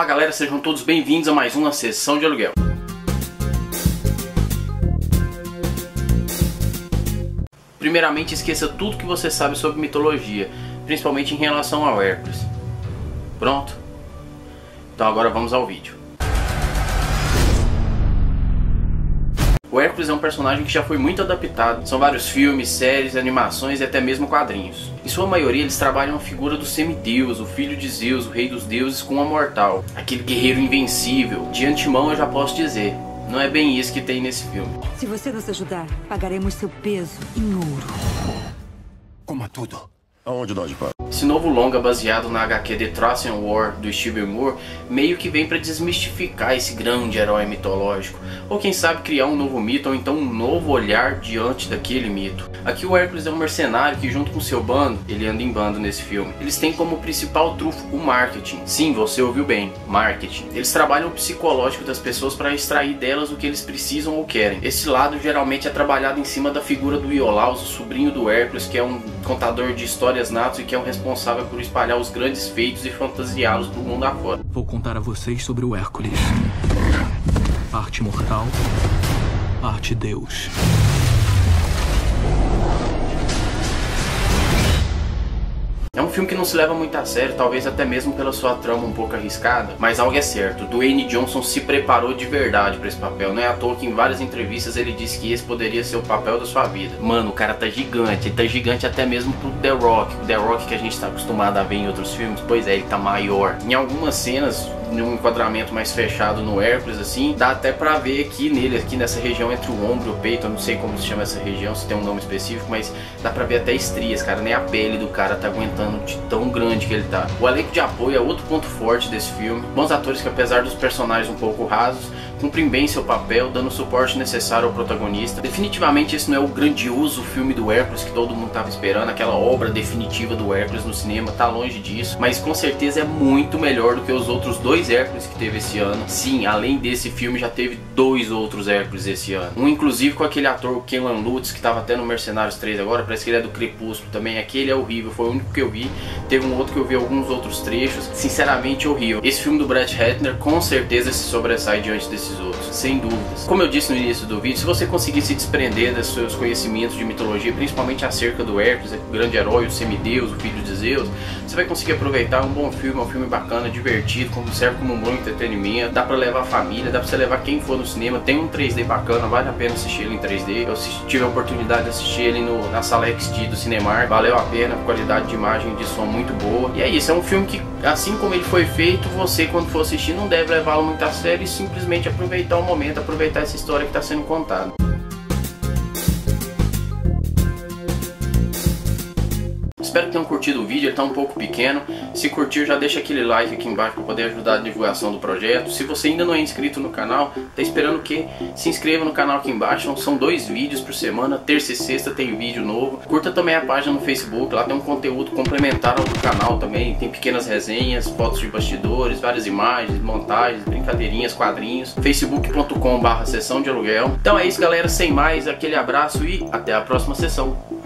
Olá galera, sejam todos bem-vindos a mais uma sessão de aluguel. Primeiramente, esqueça tudo que você sabe sobre mitologia, principalmente em relação ao Hércules. Pronto? Então agora vamos ao vídeo. O Hércules é um personagem que já foi muito adaptado. São vários filmes, séries, animações e até mesmo quadrinhos. Em sua maioria, eles trabalham a figura do semideus, o filho de Zeus, o rei dos deuses, com a mortal. Aquele guerreiro invencível. De antemão eu já posso dizer, não é bem isso que tem nesse filme. Se você nos ajudar, pagaremos seu peso em ouro. Coma tudo. Aonde nós vamos? Esse novo longa baseado na HQ The Trojan War do Steven Moore meio que vem para desmistificar esse grande herói mitológico, ou quem sabe criar um novo mito ou então um novo olhar diante daquele mito. Aqui o Hércules é um mercenário que junto com seu bando, ele anda em bando nesse filme, eles têm como principal trufo o marketing. Sim, você ouviu bem, marketing. Eles trabalham o psicológico das pessoas para extrair delas o que eles precisam ou querem. Esse lado geralmente é trabalhado em cima da figura do Iolaus, o sobrinho do Hércules, que é um contador de histórias natos e que é um responsável por espalhar os grandes feitos e fantasiá-los do mundo afora. Vou contar a vocês sobre o Hércules. Parte mortal, parte Deus. Filme que não se leva muito a sério, talvez até mesmo pela sua trama um pouco arriscada, mas algo é certo, Dwayne Johnson se preparou de verdade para esse papel. Não é à toa que em várias entrevistas ele disse que esse poderia ser o papel da sua vida. Mano, o cara tá gigante, ele tá gigante até mesmo pro The Rock. O The Rock que a gente tá acostumado a ver em outros filmes, pois é, ele tá maior. Em algumas cenas, num enquadramento mais fechado no Hércules, assim, dá até pra ver aqui nele, aqui nessa região entre o ombro e o peito, eu não sei como se chama essa região, se tem um nome específico, mas dá pra ver até estrias, cara, nem a pele do cara tá aguentando de tão grande que ele tá. O elenco de apoio é outro ponto forte desse filme, bons atores que apesar dos personagens um pouco rasos, cumprem bem seu papel, dando o suporte necessário ao protagonista. Definitivamente esse não é o grandioso filme do Hércules que todo mundo estava esperando, aquela obra definitiva do Hércules no cinema, tá longe disso, mas com certeza é muito melhor do que os outros dois Hércules que teve esse ano. Sim, além desse filme já teve dois outros Hércules esse ano. Um inclusive com aquele ator, Kenlan Lutz, que estava até no Mercenários 3 agora, parece que ele é do Crepúsculo também. Aquele é horrível, foi o único que eu vi. Teve um outro que eu vi alguns outros trechos, sinceramente horrível. Esse filme do Brett Ratner com certeza se sobressai diante desse esses outros, sem dúvidas. Como eu disse no início do vídeo, se você conseguir se desprender dos seus conhecimentos de mitologia, principalmente acerca do Hércules, o grande herói, o semideus, o filho de Zeus, você vai conseguir aproveitar um bom filme, um filme bacana, divertido, como serve como um bom entretenimento, dá pra levar a família, dá pra você levar quem for no cinema, tem um 3D bacana, vale a pena assistir ele em 3D. Eu tive a oportunidade de assistir ele no, na sala XD do Cinemark, valeu a pena, qualidade de imagem de som muito boa. E é isso, é um filme que, assim como ele foi feito, você quando for assistir não deve levá-lo muito a sério e simplesmente aproveitar o momento, aproveitar essa história que está sendo contada. Espero que tenham curtido o vídeo, ele está um pouco pequeno. Se curtir, já deixa aquele like aqui embaixo para poder ajudar a divulgação do projeto. Se você ainda não é inscrito no canal, tá esperando o quê? Se inscreva no canal aqui embaixo, são dois vídeos por semana, terça e sexta tem vídeo novo. Curta também a página no Facebook, lá tem um conteúdo complementar ao do canal também. Tem pequenas resenhas, fotos de bastidores, várias imagens, montagens, brincadeirinhas, quadrinhos. facebook.com barra sessão de aluguel. Então é isso galera, sem mais, aquele abraço e até a próxima sessão.